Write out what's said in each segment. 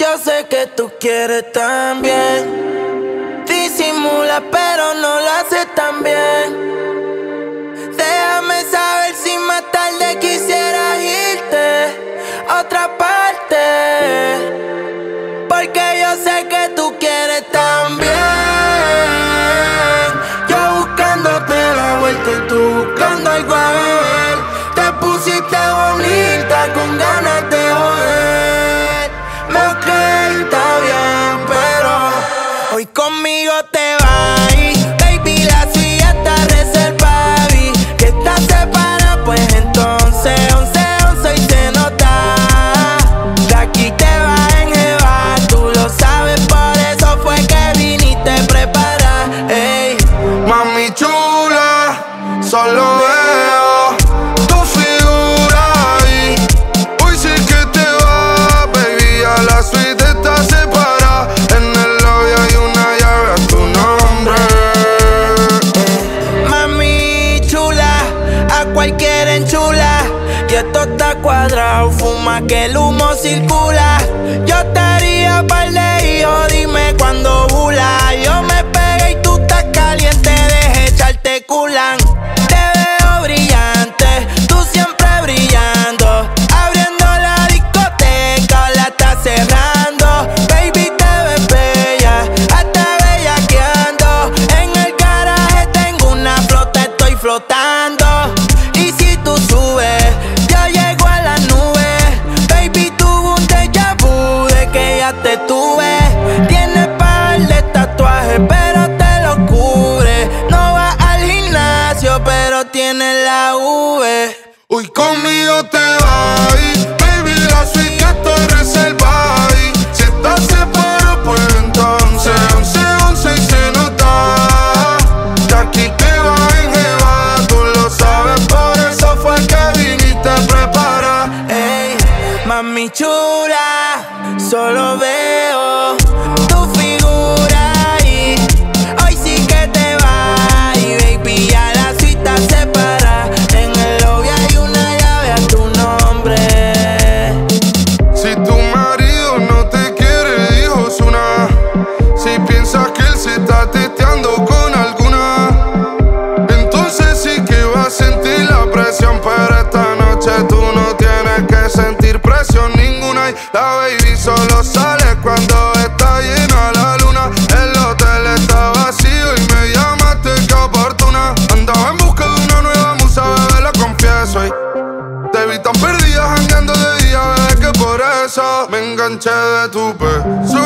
Yo sé que tú quieres también. Disimula, pero no lo hace tan bien. Déjame saber si más tarde quisieras irte a otra parte. Porque yo sé que tú quieres también. Yo buscándote la vuelta y tú buscando algo. y esto está cuadrado. Fuma que el humo circula. Yo estaría para tiene la V. Hoy conmigo te voy, baby, la suite ya estoy reservada. Si estás separado, pues entonces 11, 11 y se nota. De aquí te va en jeva, tú lo sabes, por eso fue que viniste preparada. Ey, mami chula, solo veo enganché de tu peso.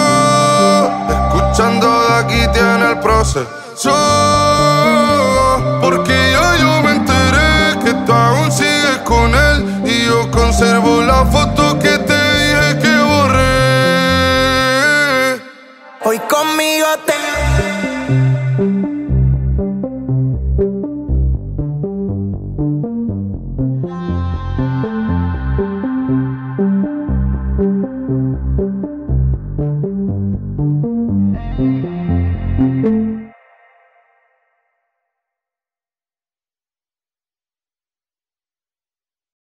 Escuchando de aquí tiene el proceso.